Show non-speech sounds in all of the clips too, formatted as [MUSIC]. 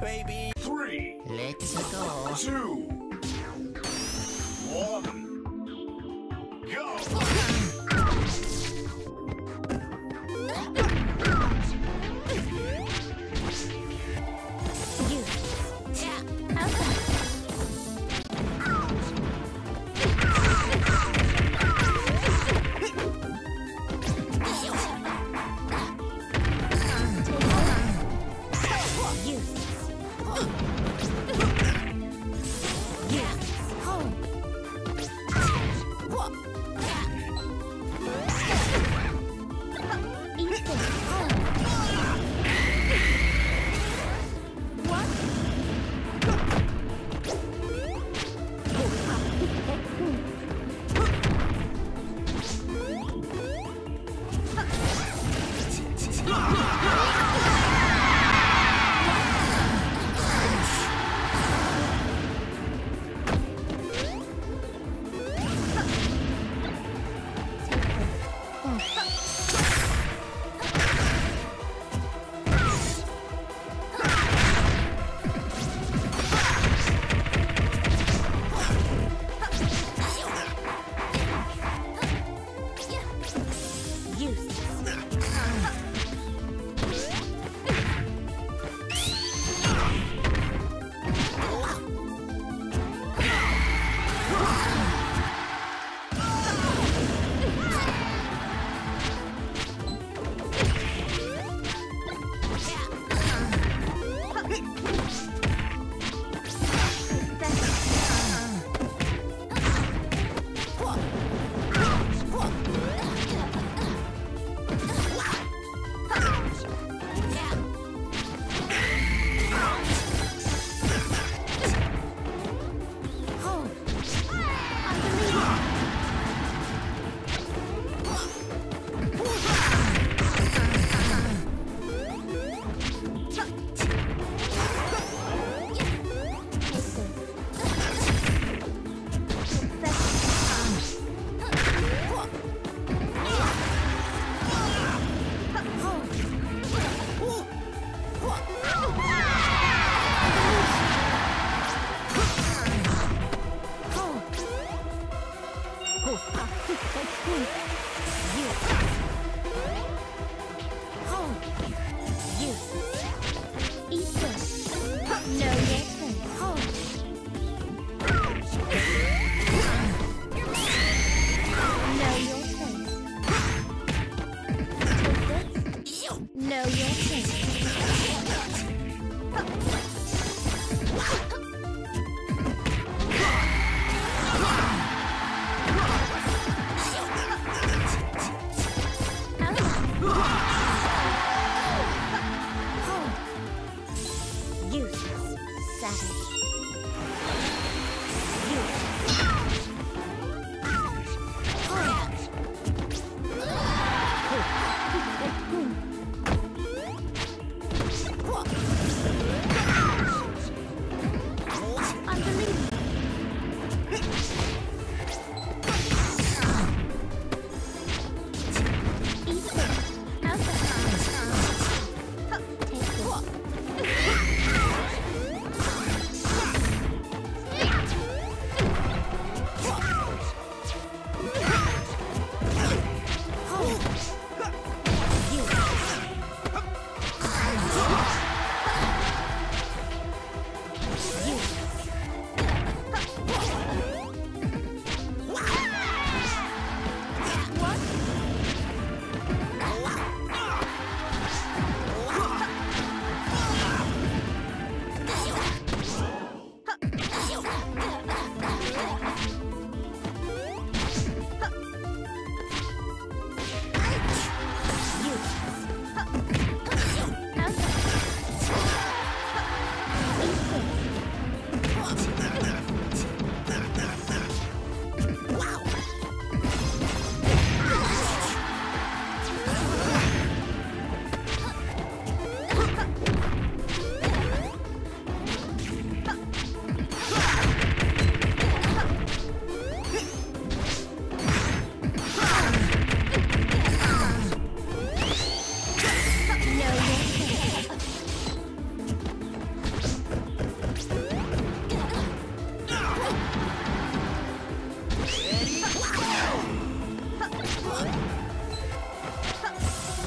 baby. Three, Let's go. two, Know your. [LAUGHS] Useless savage.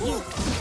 You